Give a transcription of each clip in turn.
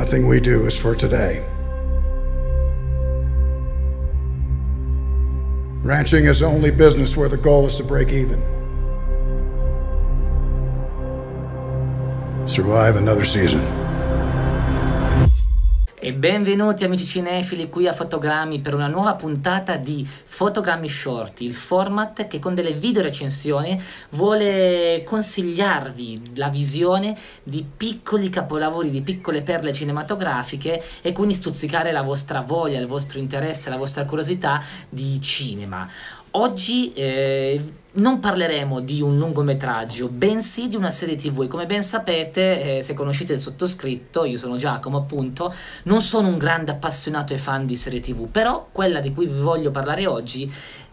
Nothing we do is for today. Ranching is the only business where the goal is to break even. Survive another season. E benvenuti amici cinefili qui a Fotogrammi per una nuova puntata di Fotogrammi Short, il format che con delle video recensioni vuole consigliarvi la visione di piccoli capolavori, di piccole perle cinematografiche e quindi stuzzicare la vostra voglia, il vostro interesse, la vostra curiosità di cinema. Oggi eh, non parleremo di un lungometraggio, bensì di una serie tv. Come ben sapete, eh, se conoscete il sottoscritto, io sono Giacomo appunto, non sono un grande appassionato e fan di serie tv, però quella di cui vi voglio parlare oggi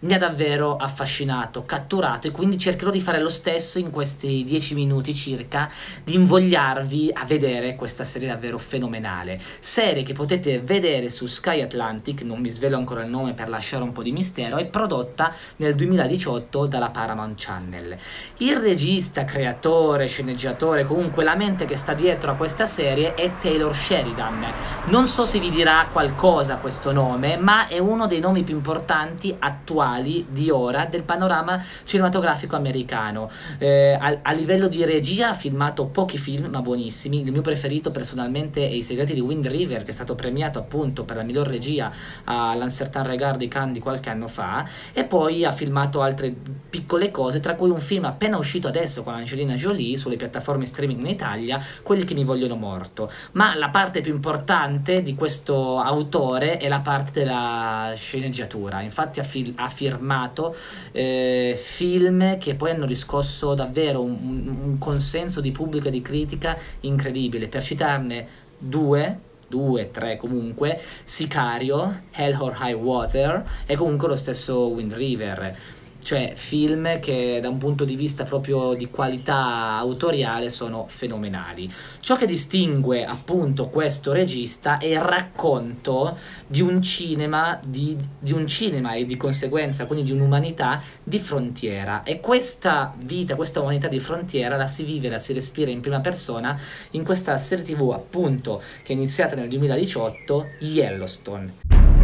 mi ha davvero affascinato, catturato e quindi cercherò di fare lo stesso in questi dieci minuti circa, di invogliarvi a vedere questa serie davvero fenomenale. Serie che potete vedere su Sky Atlantic, non vi svelo ancora il nome per lasciare un po' di mistero, è prodotta nel 2018 dalla Paramount Channel. Il regista, creatore, sceneggiatore, comunque la mente che sta dietro a questa serie è Taylor Sheridan. Non so se vi dirà qualcosa questo nome, ma è uno dei nomi più importanti attuali attuali di ora del panorama cinematografico americano. Eh, a, a, livello di regia ha filmato pochi film, ma buonissimi. Il mio preferito personalmente è I segreti di Wind River, che è stato premiato appunto per la miglior regia all'Uncertain Regard di Cannes di qualche anno fa. E poi ha filmato altre piccole cose, tra cui un film appena uscito adesso con Angelina Jolie sulle piattaforme streaming in Italia, Quelli che mi vogliono morto. Ma la parte più importante di questo autore è la parte della sceneggiatura. Infatti ha, ha firmato eh, film che poi hanno riscosso davvero un, un consenso di pubblico e di critica incredibile. Per citarne due, due, tre comunque, Sicario, Hell or High Water e comunque lo stesso Wind River cioè film che da un punto di vista proprio di qualità autoriale sono fenomenali. Ciò che distingue appunto questo regista è il racconto di un cinema, di, di un cinema e di conseguenza quindi di un'umanità di frontiera e questa vita, questa umanità di frontiera la si vive, la si respira in prima persona in questa serie tv appunto che è iniziata nel 2018, Yellowstone.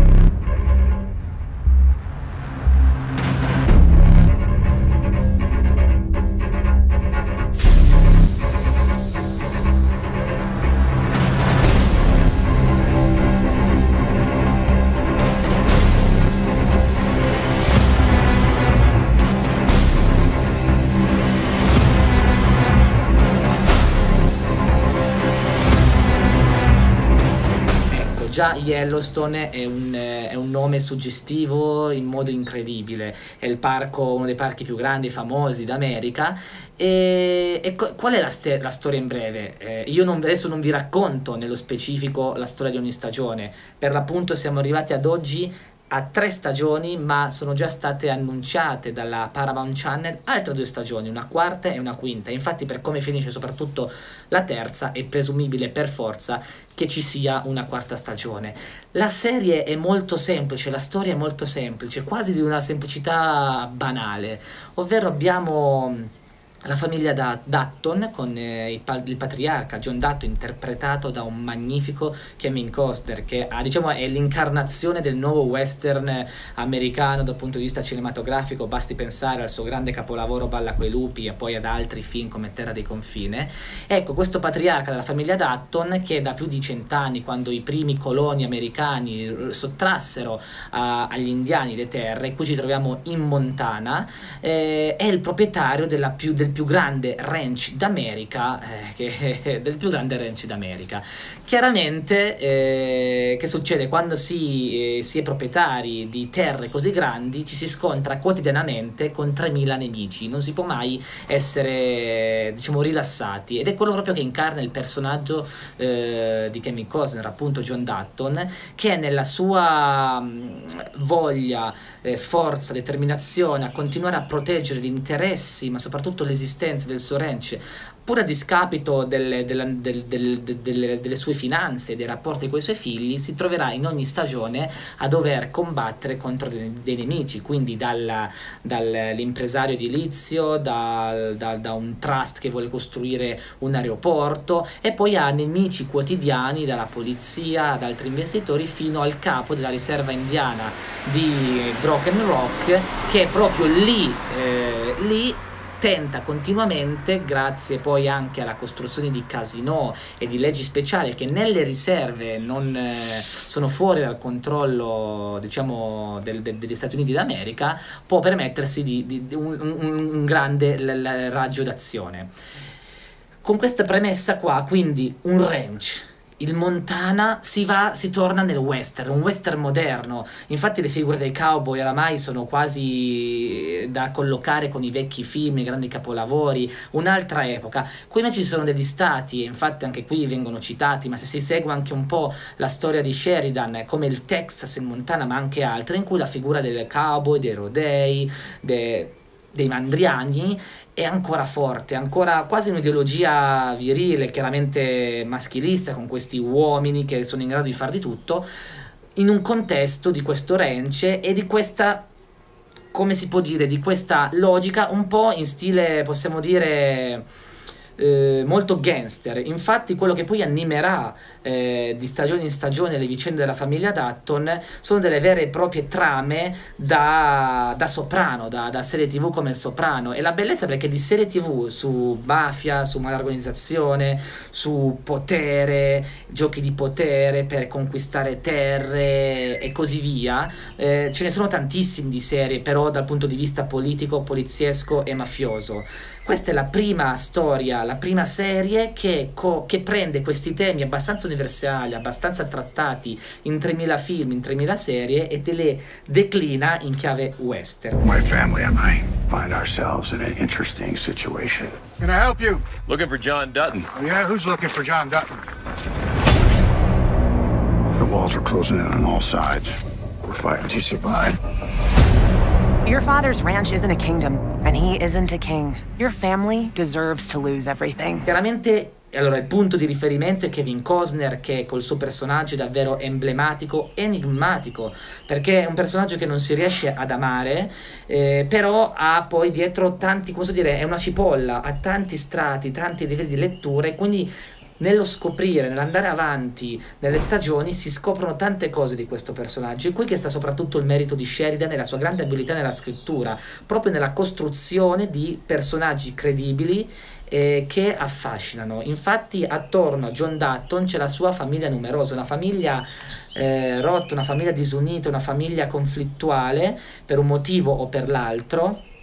Già Yellowstone è un, è un, nome suggestivo in modo incredibile, è parco, uno dei parchi più grandi e famosi d'America. E, e qual è la, la, storia in breve? Eh, io non, adesso non vi racconto nello specifico la storia di ogni stagione, per l'appunto siamo arrivati ad oggi a tre stagioni, ma sono già state annunciate dalla Paramount Channel altre due stagioni, una quarta e una quinta. Infatti, per come finisce soprattutto la terza, è presumibile per forza che ci sia una quarta stagione. La serie è molto semplice, la storia è molto semplice, quasi di una semplicità banale, ovvero abbiamo la famiglia da Dutton con eh, il, il, patriarca John Dutton interpretato da un magnifico Kevin Costner che ha, diciamo, è l'incarnazione del nuovo western americano dal punto di vista cinematografico. Basti pensare al suo grande capolavoro Balla coi lupi e poi ad altri film come Terra dei confine ecco questo patriarca della famiglia Dutton che da più di cent'anni quando i primi coloni americani sottrassero a, agli indiani le terre qui ci troviamo in Montana eh, è il proprietario della più, del più grande ranch d'America, eh, del più grande ranch d'America. Chiaramente, eh, che succede quando si, eh, si, è proprietari di terre così grandi? Ci si scontra quotidianamente con 3.000 nemici, non si può mai essere, diciamo, rilassati. Ed è quello proprio che incarna il personaggio eh, di Kevin Costner, appunto John Dutton, che nella sua mh, voglia, eh, forza, determinazione a continuare a proteggere gli interessi, ma soprattutto le l'esistenza del suo ranch pur a discapito delle, delle, delle, delle, sue finanze dei rapporti con i suoi figli, si troverà in ogni stagione a dover combattere contro dei, dei nemici, quindi dal, dall'impresario edilizio, dal, dal, da un trust che vuole costruire un aeroporto e poi a nemici quotidiani dalla polizia, ad altri investitori, fino al capo della riserva indiana di Broken Rock, che è proprio lì, eh, lì tenta continuamente, grazie poi anche alla costruzione di casinò e di leggi speciali che nelle riserve non eh, sono fuori dal controllo diciamo, del, del, degli Stati Uniti d'America, può permettersi di, di, di un, un, un, grande l, l, raggio d'azione. Con questa premessa qua, quindi un ranch il Montana si va, si torna nel western, un western moderno. Infatti le figure dei cowboy oramai sono quasi da collocare con i vecchi film, i grandi capolavori, un'altra epoca. Qui invece ci sono degli stati, e infatti anche qui vengono citati, ma se si segue anche un po' la storia di Sheridan, come il Texas, il Montana, ma anche altre, in cui la figura del cowboy, dei rodei, de, dei mandriani è ancora forte, ancora quasi un'ideologia virile, chiaramente maschilista, con questi uomini che sono in grado di far di tutto, in un contesto di questo ranch e di questa, come si può dire, di questa logica un po' in stile, possiamo dire eh, molto gangster. Infatti, quello che poi animerà eh, di stagione in stagione le vicende della famiglia Dutton sono delle vere e proprie trame da, da soprano, da, da, serie tv come il soprano. E la bellezza perché di serie tv su mafia, su malorganizzazione, su potere, giochi di potere per conquistare terre e così via, eh, ce ne sono tantissimi di serie, però dal punto di vista politico, poliziesco e mafioso. Questa è la prima storia, la prima serie che, che, prende questi temi abbastanza universali, abbastanza trattati in 3000 film, in 3000 serie e te le declina in chiave western. My family and I find ourselves in an interesting situation. Can I help you? Looking for John Dutton. Oh, yeah, who's looking for John Dutton? The walls are closing in on all sides. We're fighting to survive. Your father's ranch isn't a kingdom, he isn't a king. Your family deserves to lose everything. Chiaramente allora, il punto di riferimento è Kevin Costner, che col suo personaggio è davvero emblematico, enigmatico, perché è un personaggio che non si riesce ad amare, eh, però ha poi dietro tanti, come so dire, è una cipolla, ha tanti strati, tanti livelli di lettura, e quindi nello scoprire, nell'andare avanti nelle stagioni si scoprono tante cose di questo personaggio e qui che sta soprattutto il merito di Sheridan e la sua grande abilità nella scrittura, proprio nella costruzione di personaggi credibili eh, che affascinano. Infatti attorno a John Dutton c'è la sua famiglia numerosa, una famiglia eh, rotta, una famiglia disunita, una famiglia conflittuale per un motivo o per l'altro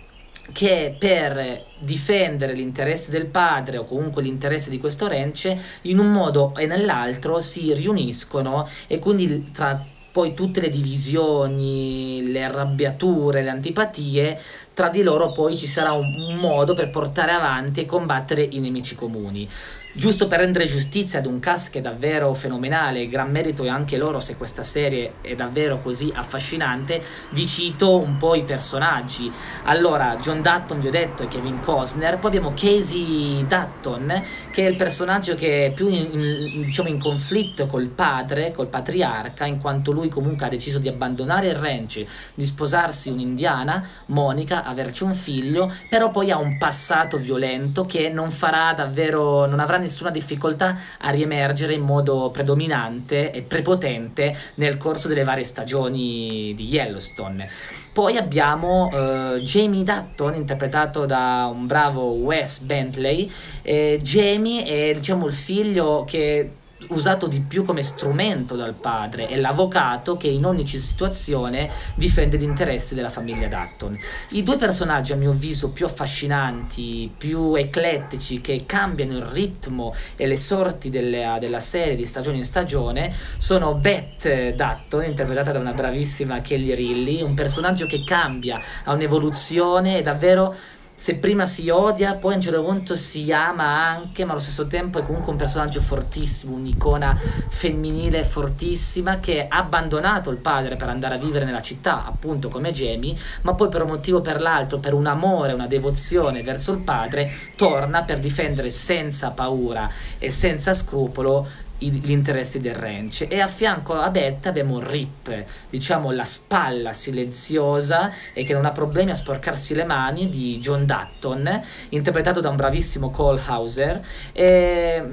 che per difendere l'interesse del padre o comunque l'interesse di questo ranch in un modo e nell'altro si riuniscono e quindi tra poi tutte le divisioni, le arrabbiature, le antipatie, tra di loro poi ci sarà un, un modo per portare avanti e combattere i nemici comuni. Giusto per rendere giustizia ad un cast che è davvero fenomenale, gran merito e anche loro se questa serie è davvero così affascinante, vi cito un po' i personaggi. Allora, John Dutton vi ho detto è Kevin Costner, poi abbiamo Casey Dutton, che è il personaggio che è più in, in, diciamo, in conflitto col padre, col patriarca, in quanto lui comunque ha deciso di abbandonare il ranch, di sposarsi un'indiana, Monica, averci un figlio, però poi ha un passato violento che non farà davvero, non avrà nessuna difficoltà a riemergere in modo predominante e prepotente nel corso delle varie stagioni di Yellowstone. Poi abbiamo uh, Jamie Dutton, interpretato da un bravo Wes Bentley. Eh, Jamie è diciamo il figlio che usato di più come strumento dal padre, è l'avvocato che in ogni situazione difende gli interessi della famiglia Dutton. I due personaggi a mio avviso più affascinanti, più eclettici, che cambiano il ritmo e le sorti delle, della serie di stagione in stagione, sono Beth Dutton, interpretata da una bravissima Kelly Rilly, un personaggio che cambia, ha un'evoluzione, è davvero se prima si odia, poi a un certo punto si ama anche, ma allo stesso tempo è comunque un personaggio fortissimo, un'icona femminile fortissima che ha abbandonato il padre per andare a vivere nella città, appunto come Jamie, ma poi per un motivo o per l'altro, per un amore, una devozione verso il padre, torna per difendere senza paura e senza scrupolo gli interessi del ranch e a fianco a Beth abbiamo Rip, diciamo la spalla silenziosa e che non ha problemi a sporcarsi le mani di John Dutton, interpretato da un bravissimo Cole Hauser. E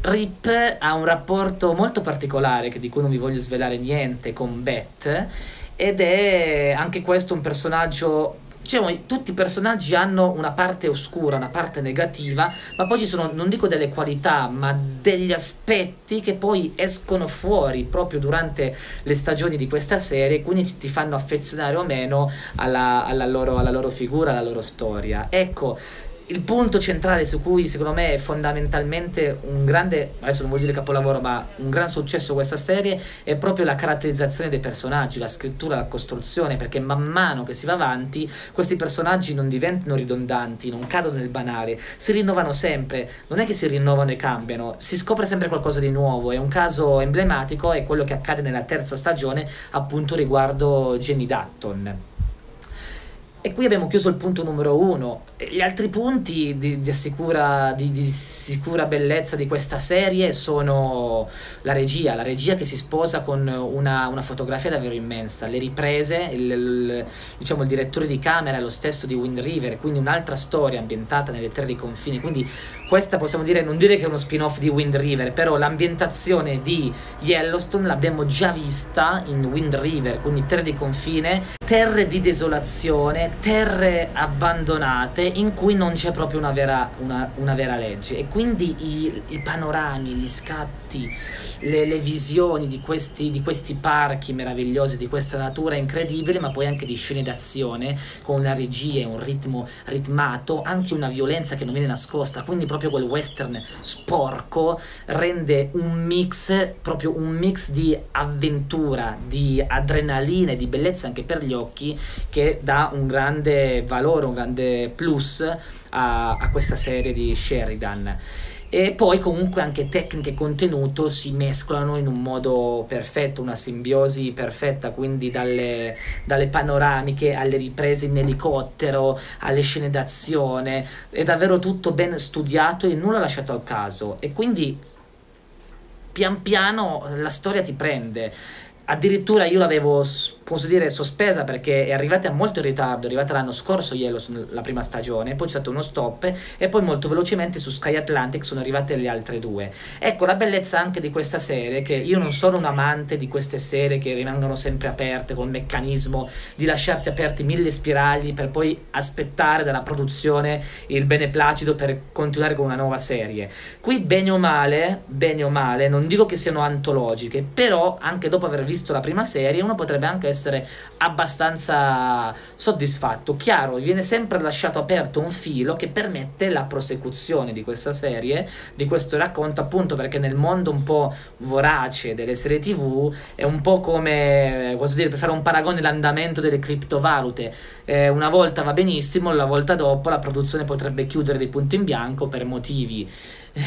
Rip ha un rapporto molto particolare, di cui non vi voglio svelare niente, con Beth ed è anche questo un personaggio diciamo, tutti i personaggi hanno una parte oscura, una parte negativa, ma poi ci sono, non dico delle qualità, ma degli aspetti che poi escono fuori proprio durante le stagioni di questa serie, quindi ti fanno affezionare o meno alla, alla, loro, alla loro figura, alla loro storia. Ecco, il punto centrale su cui secondo me è fondamentalmente un grande, adesso non voglio dire capolavoro, ma un gran successo questa serie è proprio la caratterizzazione dei personaggi, la scrittura, la costruzione, perché man mano che si va avanti questi personaggi non diventano ridondanti, non cadono nel banale, si rinnovano sempre, non è che si rinnovano e cambiano, si scopre sempre qualcosa di nuovo e un caso emblematico è quello che accade nella terza stagione appunto riguardo Jamie Dutton. E qui abbiamo chiuso il punto numero uno. Gli altri punti di, di, assicura, di, di, sicura bellezza di questa serie sono la regia, la regia che si sposa con una, una fotografia davvero immensa, le riprese, il, il, diciamo, il direttore di camera è lo stesso di Wind River, quindi un'altra storia ambientata nelle terre dei confini, quindi questa possiamo dire, non dire che è uno spin-off di Wind River, però l'ambientazione di Yellowstone l'abbiamo già vista in Wind River, quindi terre di confine, terre di desolazione, terre abbandonate in cui non c'è proprio una vera, una, una vera legge. E quindi i, i panorami, gli scatti, le, le visioni di questi, di questi, parchi meravigliosi, di questa natura incredibile, ma poi anche di scene d'azione con una regia, un ritmo ritmato, anche una violenza che non viene nascosta, quindi proprio quel western sporco rende un mix, proprio un mix di avventura, di adrenalina e di bellezza anche per gli che dà un grande valore, un grande plus a, a questa serie di Sheridan. E poi comunque anche tecniche e contenuto si mescolano in un modo perfetto, una simbiosi perfetta, quindi dalle, dalle, panoramiche alle riprese in elicottero, alle scene d'azione, è davvero tutto ben studiato e nulla lasciato al caso. E quindi pian piano la storia ti prende addirittura io l'avevo, posso dire, sospesa perché è arrivata molto in ritardo, è arrivata l'anno scorso Yellowstone, la prima stagione, poi c'è stato uno stop e poi molto velocemente su Sky Atlantic sono arrivate le altre due. Ecco la bellezza anche di questa serie, che io non sono un amante di queste serie che rimangono sempre aperte col meccanismo di lasciarti aperti mille spiragli per poi aspettare dalla produzione il beneplacito per continuare con una nuova serie. Qui bene o male, bene o male, non dico che siano antologiche, però anche dopo aver visto visto la prima serie, uno potrebbe anche essere abbastanza soddisfatto. Chiaro, viene sempre lasciato aperto un filo che permette la prosecuzione di questa serie, di questo racconto, appunto perché nel mondo un po' vorace delle serie TV è un po' come, posso dire, per fare un paragone, l'andamento delle criptovalute. Eh, una volta va benissimo, la volta dopo la produzione potrebbe chiudere dei punti in bianco per motivi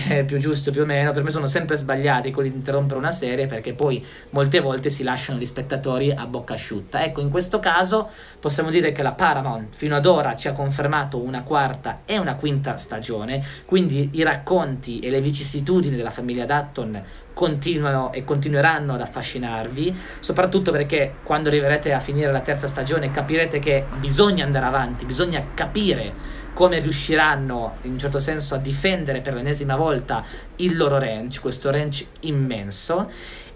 eh, più giusto più o meno, per me sono sempre sbagliati quelli di interrompere una serie perché poi molte volte si lasciano gli spettatori a bocca asciutta. Ecco, in questo caso possiamo dire che la Paramount fino ad ora ci ha confermato una quarta e una quinta stagione, quindi i racconti e le vicissitudini della famiglia Dutton continuano e continueranno ad affascinarvi, soprattutto perché quando arriverete a finire la terza stagione capirete che bisogna andare avanti, bisogna capire come riusciranno in un certo senso a difendere per l'ennesima volta il loro ranch, questo ranch immenso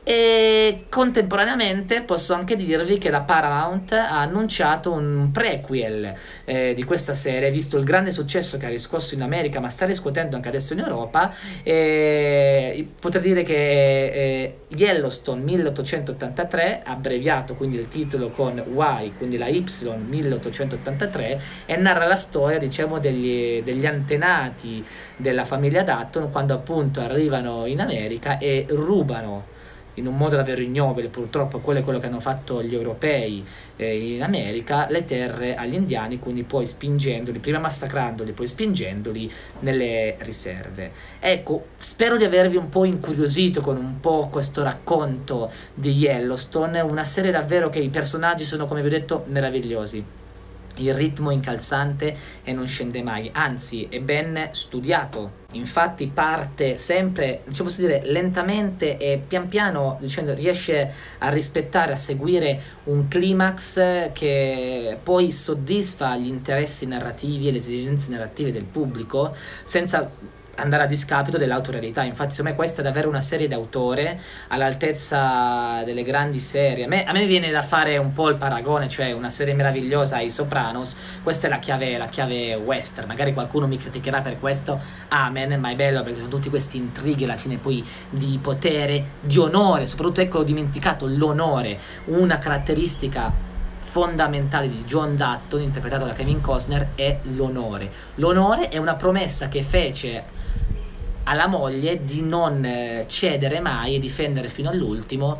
e contemporaneamente posso anche dirvi che la Paramount ha annunciato un prequel eh, di questa serie, visto il grande successo che ha riscosso in America, ma sta riscuotendo anche adesso in Europa. Eh, potrei dire che eh, Yellowstone 1883, abbreviato quindi il titolo con Y, quindi la Y 1883, e narra la storia, diciamo, degli, degli antenati della famiglia Dutton quando appunto arrivano in America e rubano in un modo davvero ignobile, purtroppo quello è quello che hanno fatto gli europei eh, in America, le terre agli indiani, quindi poi spingendoli, prima massacrandoli, poi spingendoli nelle riserve. Ecco, spero di avervi un po' incuriosito con un po' questo racconto di Yellowstone, una serie davvero che i personaggi sono, come vi ho detto, meravigliosi il ritmo incalzante e non scende mai, anzi è ben studiato. Infatti parte sempre, ci posso dire, lentamente e pian piano dicendo, riesce a rispettare, a seguire un climax che poi soddisfa gli interessi narrativi e le esigenze narrative del pubblico senza andare a discapito dell'autorialità. Infatti, secondo me questa è davvero una serie d'autore all'altezza delle grandi serie. A me, a me, viene da fare un po' il paragone, cioè una serie meravigliosa ai Sopranos. Questa è la chiave, la chiave western. Magari qualcuno mi criticherà per questo. Amen, ma è bello perché sono tutti questi intrighi alla fine poi di potere, di onore. Soprattutto, ecco, ho dimenticato l'onore, una caratteristica fondamentale di John Dutton, interpretato da Kevin Costner, è l'onore. L'onore è una promessa che fece alla moglie di non eh, cedere mai e difendere fino all'ultimo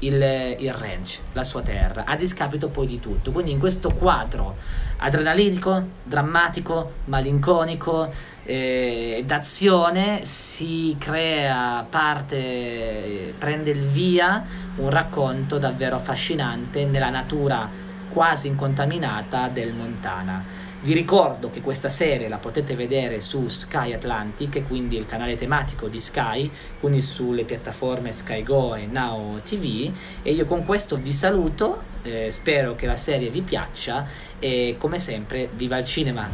il, il, ranch, la sua terra, a discapito poi di tutto. Quindi in questo quadro adrenalinico, drammatico, malinconico, eh, d'azione si crea parte, prende il via un racconto davvero affascinante nella natura quasi incontaminata del Montana. Vi ricordo che questa serie la potete vedere su Sky Atlantic, quindi il canale tematico di Sky, quindi sulle piattaforme Sky Go e Now TV e io con questo vi saluto, eh, spero che la serie vi piaccia e come sempre viva il cinema!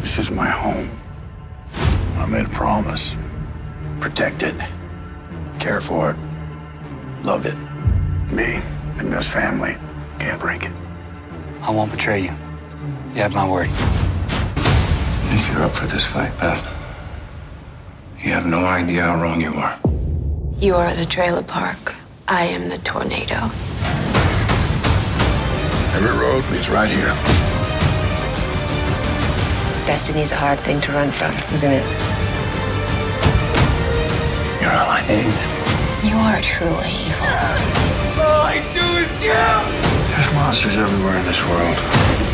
This is my home. I made a promise. Protect it. Care for it. Love it. Me and this family can't break it. I won't betray you. You have my word. I think you're up for this fight, Beth. You have no idea how wrong you are. You are the trailer park. I am the tornado. Every road leads right here. Destiny's a hard thing to run from, isn't it? You're all I need. You are truly evil. All I do is you! There's monsters everywhere in this world.